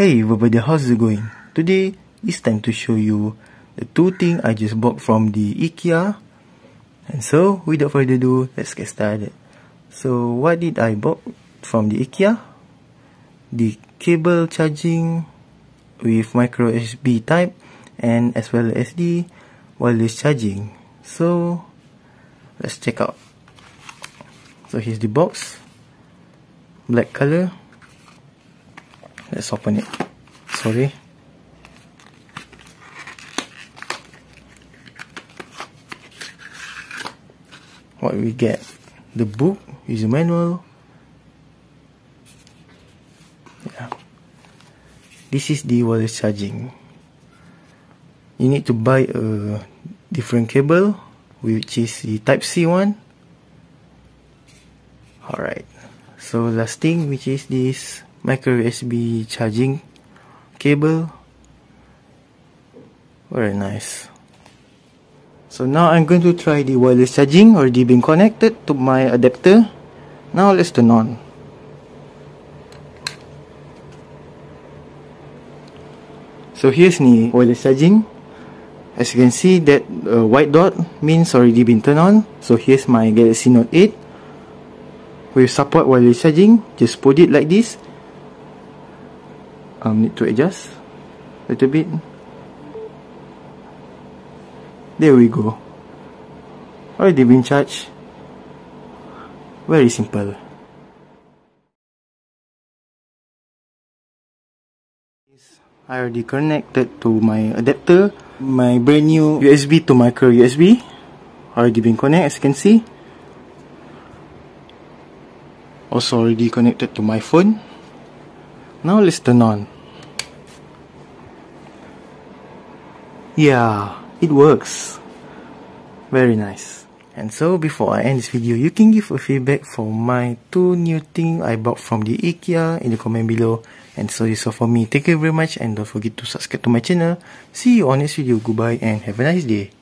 Hey everybody, how's it going? Today, it's time to show you the two things I just bought from the IKEA. And so, without further ado, let's get started. So, what did I bought from the IKEA? The cable charging with micro USB type and as well as the wireless charging. So, let's check out. So, here's the box. Black color let's open it. Sorry. What we get? The book is a manual. Yeah. This is the wireless charging. You need to buy a different cable which is the type C one. Alright. So last thing which is this micro USB charging cable. Very nice. So now I'm going to try the wireless charging already been connected to my adapter. Now let's turn on. So here's the wireless charging. As you can see that uh, white dot means already been turned on. So here's my Galaxy Note 8 with support wireless charging just put it like this um, need to adjust a little bit. There we go. Already been charged. Very simple. I already connected to my adapter. My brand new USB to micro USB already been connected as you can see. Also already connected to my phone now let's turn on. Yeah, it works. Very nice. And so before I end this video, you can give a feedback for my two new things I bought from the IKEA in the comment below. And so it's all for me. Thank you very much and don't forget to subscribe to my channel. See you on next video. Goodbye and have a nice day.